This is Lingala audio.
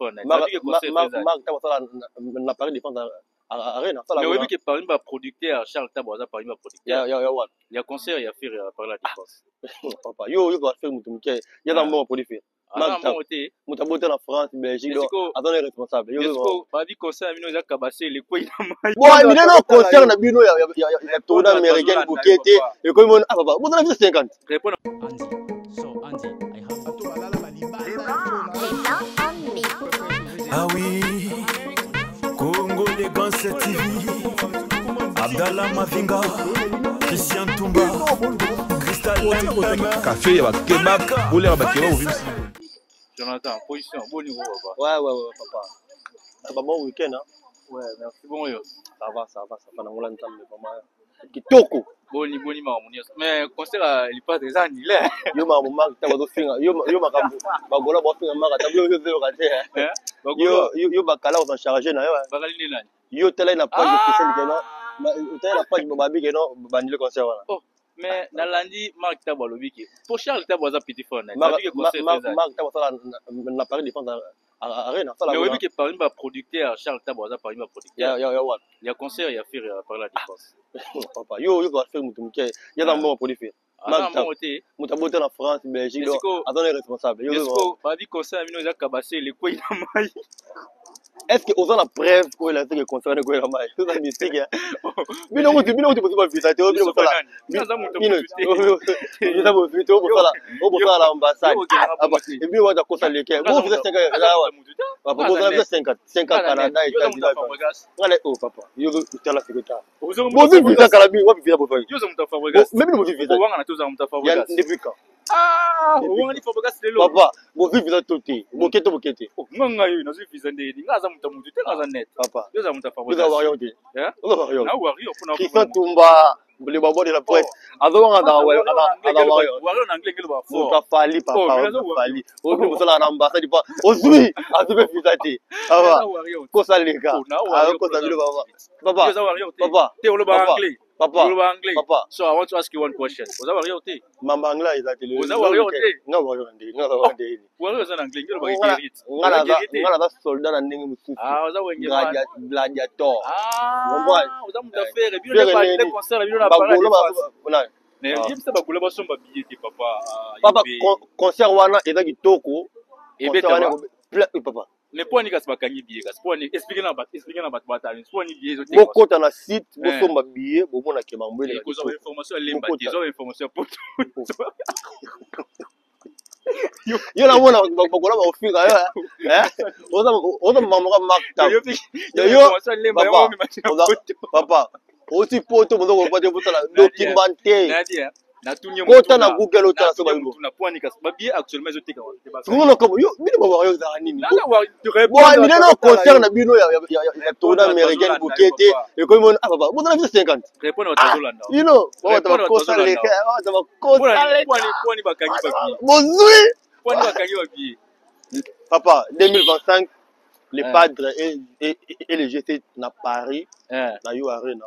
mark ntango asala na paris défense arena asalaoyebike parmi baproducteur charles tabo aza parmi baproducteur ya concert ya fere ya paris la défense papa yo yoka fere motu moke ye aza mbongo produit fere moto abota na france belgique aza na responsable babi concert na bino eza kabasele ekwei na maimileno concert na bino ya tourne américaine boke te ekomi mona apapa bozana biso 50 Ah oui, Congo Légance TV, Abdallah Mavinga, Christian Tumba, Cristal Café, Kebab, Bolera Bakeba, ou Vinci. Jonathan, position, bon niveau, papa. Ouais, ouais, ouais, papa. Ça va bon week-end, hein? Ouais, merci, bon, yo. Ça va, ça va, ça va, on l'entend, mais vraiment. kitoko boni boni makambo nyonso mais concert ya lipatre eza nile yo makambo maka ta bazofinga yo makambo bagola bafinga maka ta biyoyozeyoka te yo bakala ozacharge na yo yo otalai na page officiel kena otalai na page bababi kena bandile concert wana oh, mais ah, nalandi ah. mark tabo alobi ke po charles tabo aza petit fone mark tabo asala na paris défense oyebi ke parmi baproducteur charles tabo aza parmi baproducteur ya concert ya fere ya paris la défense yo yoka fere motu moke yaza mbongo produit fere moto abota na france belgique aza na responsable yo bazali conseil ya bino eza kabase lekwei na mai estce oza na preuve koyela seke concerne koyela mai oza mistike bino kuti bino kuti bosi bavisa te obino bosalabino bosi te obosala obosala na ambassade ebino waza kosa leke bovisa cinquante canada etainsngale o papa yo tala sekota bosi visa kala bino wabivisa bozwaki mebino bosi visa depuis quand Ah, papa bovi viza to te boke to boke te nga nga yo nazwi viza nde yeli nga aza moto motu te nga aza net papa yo aza moto afaoza wario te oza eh? wario na wario mpona krista tumba leba bwa de la oh. presse azobanga na ah, wario na anglais ngelo ba fort ka fali papa oh, fali o bi musala na ambassade pa ozwi azube viza te papa ko sa leka ko sa bilo papa papa papa te oloba anglais Papa. Yoruba anglais. Papa. So I want to ask you one question. Oza warrior te? Mama anglais eza te. Oh, oza warrior te? Nga warrior ndenge. Nga warrior ndenge. Warrior eza na anglais. Nga warrior ndenge. Nga na za nga na za soldat na ndenge mosusu. Ah oza wenge ma. Gladiator. Ah. Oza muta fere. Bino na pa de concert bino na pa na. Ah. yebisa bakula basomba biye te papa. Ah, papa concert wana eza kitoko. Ebeta. Papa mais mpo ani kasi bakangi bie kasi explike na bato batali mpo ani bie bokota na site eh. bosomba bie bomona ke mambo elekozwa bainformation yalemba te ezwa bainformation ya poto yo namona bakola baofika oza mamoka maktayoyoyopapa outi poto mozokopate botala dokimante kotala google otala so bayibobino bawario ezala ninibinene concert na bino ya tourna américaine boke te ekomi mona ababa ah, bozala viso 50ino bozwi papa 2025 le padre et le gt na paris na eh. yo arena